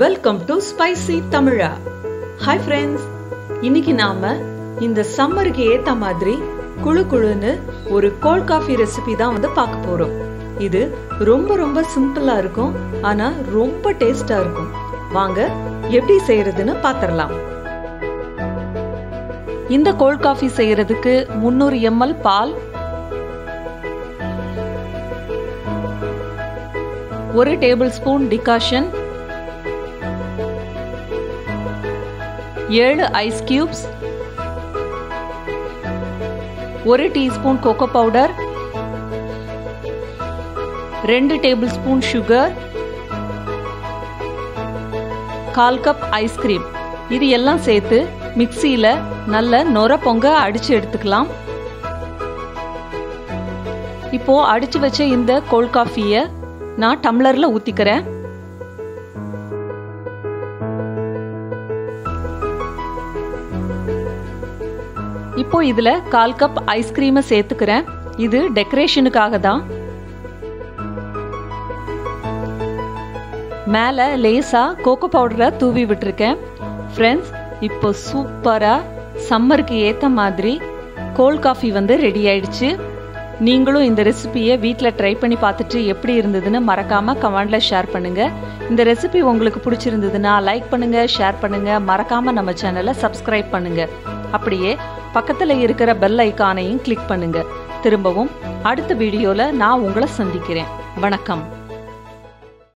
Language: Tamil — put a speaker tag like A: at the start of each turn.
A: Welcome to spicy Tamizha hi friends இன்னைக்கு நாம இந்த சம்மருக்கு ஏத்த மாதிரி குழு குழுன்னு ஒரு கோல்ட் காஃபி ரெசிபி தான் வந்து பார்க்க போறோம். இது ரொம்ப ரொம்ப சிம்பிளா இருக்கும் ஆனா ரொம்ப டேஸ்டா இருக்கும். வாங்க எப்படி செய்யறதுன்னு பாத்திரலாம். இந்த கோல்ட் காஃபி செய்யறதுக்கு முந்நூறு எம்எல் பால் ஒரு டேபிள் ஸ்பூன் டிகாஷன் ஏழு ஐஸ் கியூப்ஸ் ஒரு டீஸ்பூன் கோகோ பவுடர் ரெண்டு டேபிள் ஸ்பூன் சுகர் கால் கப் ஐஸ்கிரீம் இது எல்லாம் சேர்த்து மிக்சியில் நல்ல நொர பொங்க அடித்து எடுத்துக்கலாம். இப்போது அடித்து வச்ச இந்த கோல்ட் காஃபியை நான் டம்ளரில் ஊற்றிக்கிறேன் இப்போ இதில் கால் கப் ஐஸ்கிரீமை சேர்த்துக்கிறேன். இது டெக்கரேஷனுக்காக தான். மேலே லேசாக கோகோ பவுடரை தூவி விட்டுருக்கேன். ஃப்ரெண்ட்ஸ் இப்போ சூப்பராக சம்மருக்கு ஏற்ற மாதிரி கோல்ட் காஃபி வந்து ரெடி ஆயிடுச்சு. நீங்களும் இந்த ரெசிபியை வீட்டில் ட்ரை பண்ணி பார்த்துட்டு எப்படி இருந்ததுன்னு மறக்காமல் கமெண்டில் ஷேர் பண்ணுங்கள் இந்த ரெசிபி உங்களுக்கு பிடிச்சிருந்ததுன்னா லைக் பண்ணுங்கள் ஷேர் பண்ணுங்கள் மறக்காமல் நம்ம சேனலை சப்ஸ்கிரைப் பண்ணுங்கள் அப்படியே பக்கத்தில் இருக்கிற பெல் ஐக்கானையும் கிளிக் பண்ணுங்க. திரும்பவும் அடுத்த வீடியோவில் நான் உங்களை சந்திக்கிறேன். வணக்கம்.